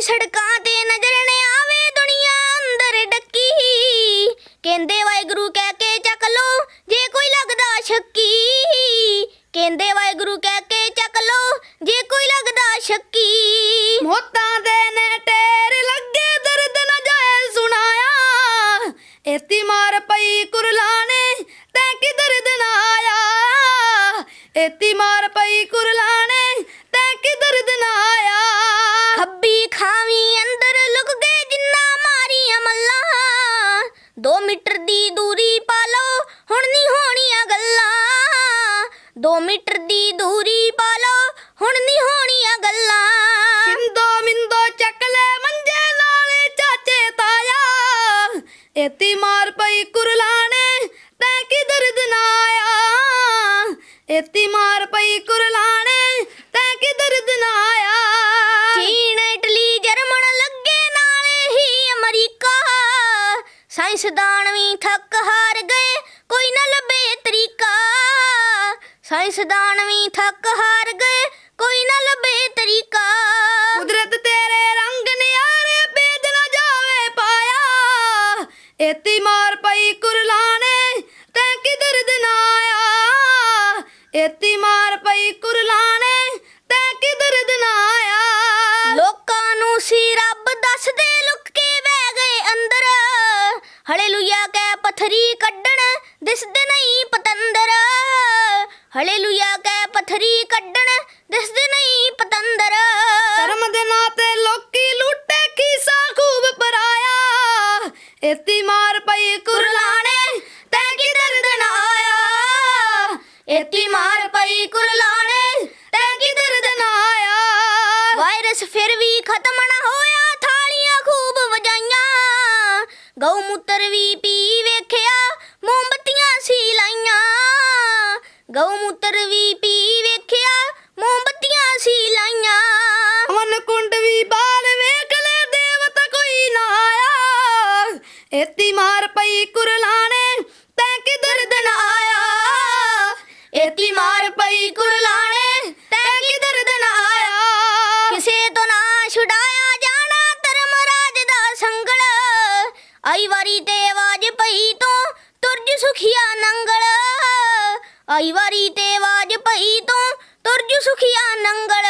ਕਦੀ ਸੜਕਾਂ ਤੇ ਨਜ਼ਰ ਨ ਆਵੇ ਦੁਨੀਆ ਅੰਦਰ ਡੱਕੀ। ਕਹਿੰਦੇ ਵਾਹਿਗੁਰੂ ਕਹਿ ਕੇ ਚੱਕ ਲੋ ਜੇ ਕੋਈ ਲੱਗਦਾ ਸ਼ੱਕੀ। ਕਹਿੰਦੇ ਵਾਹਿਗੁਰੂ ਕਹਿ ਕੇ ਚੱਕ ਲੋ ਜੇ ਕੋਈ ਲੱਗਦਾ ਸ਼ੱਕੀ। ਮੋਤਾਂ ਦੇ ਨੇ ਟੇਰ ਲੱਗੇ, ਦਰਦ ਨਾ ਜਾਏ ਸੁਣਾਇਆ। ਏਤੀ ਮਾਰ ਪਈ ਕੁਰਲਾਣੇ ਤੈ ਕਿ ਦਰਦ ਨਾ ਆਇਆ। ਏਤੀ ਮਾਰ ਪਈ ਕੁਰਲਾਣੇ 2 ਮੀਟਰ ਦੀ ਦੂਰੀ ਪਾ ਲਓ ਹੁਣ ਨਹੀਂ ਹੋਣੀਆਂ ਗੱਲਾਂ। 2 ਮੀਟਰ ਦੀ ਦੂਰੀ ਪਾ ਲਓ ਹੁਣ ਨਹੀਂ ਹੋਣੀਆਂ ਗੱਲਾਂ। ਸਿੰਦੋ ਮਿੰਦੋ ਚੱਕ ਲੈ ਮੰਜੇ ਨਾਲੇ ਚਾਚੇ ਤਾਇਆ। ਏਤੀ ਮਾਰ ਪਈ ਕੁਰਲਾਣੇ, ਤੈਂ ਕਿ ਦਰਦ ਆਇਆ ਏਤੀ ਮਾਰ ਪਈ ਸਾਇੰਸਦਾਨ ਵੀ ਥੱਕ ਹਾਰ ਗਏ, ਕੋਈ ਨਾ ਲੱਭੇ ਤਰੀਕਾ। ਸਾਇੰਸਦਾਨ ਵੀ ਥੱਕ ਹਾਰ ਗਏ, ਕੋਈ ਨਾ ਲੱਭੇ ਤਰੀਕਾ। ਕੁਦਰਤ ਤੇਰੇ ਰੰਗ ਨਿਆਰੇ ਭੇਜ ਨਾ ਜਾਵੇ ਪਾਇਆ। ਏਤੀ ਮਾਰ ਪਈ ਕੁਰਲਾਣੇ, ਤੈਂ ਕਿ ਦਰਦ ਨਾ ਆਇਆ ਏਤੀ ਮਾਰ ਪਈ ਕੁਰਲਾਣੇ ਪਥਰੀ ਕੱਢਣ ਦਿਸਦੇ ਨਹੀਂ ਪਤੰਦਰ। ਹਲੇਲੂਇਆ ਕਹਿ ਪਥਰੀ ਕੱਢਣ ਦਿਸਦੇ ਨਹੀਂ ਪਤੰਦਰ। ਧਰਮ ਦੇ ਨਾਂ ਤੇ ਲੋਕੀ ਲੁੱਟੇ ਕੀਸਾ ਖੂਬ ਪਰਾਇਆ। ਏਤੀ ਮਾਰ ਪਈ ਕੁਰਲਾਣੇ ਤੈਂ ਕਿ ਦਰਦ ਨਾ ਆਇਆ। ਏਤੀ ਮਾਰ ਪਈ ਕੁਰਲਾਣੇ ਤੈਂ ਕਿ ਦਰਦ ਨਾ ਆਇਆ। ਵਾਇਰਸ ਫਿਰ ਵੀ ਖਤਮ ਨਾ ਹੋਇਆ ਥਾਲੀਆਂ ਖੂਬ ਵਜਾਈਆਂ। ਗਊ ਮੂਤਰ ਵੀ ਪੀ ਵੇਖਿਆ ਏਤੀ ਮਾਰ ਪਈ ਕੁਰਲਾਣੇ, ਤੈਂ ਕਿ ਦਰਦ ਆਇਆ? ਏਤੀ ਮਾਰ ਪਈ ਕੁਰਲਾਣੇ, ਤੈਂ ਕਿ ਦਰਦ ਆਇਆ? ਕਿਸੇ ਤੋਂ ਨਾ ਛੁਡਾਇਆ ਜਾਣਾ ਧਰਮ ਰਾਜ ਦਾ ਸੰਗਲ। ਆਈ ਵਾਰੀ ਤੇ ਆਵਾਜ਼ ਪਈ ਤੋਂ, ਤੁਰਜ ਸੁਖੀਆ ਨੰਗਲ। ਆਈ ਵਾਰੀ ਤੇ ਆਵਾਜ਼ ਪਈ ਤੋਂ, ਤੁਰਜ ਸੁਖੀਆ ਨੰਗਲ।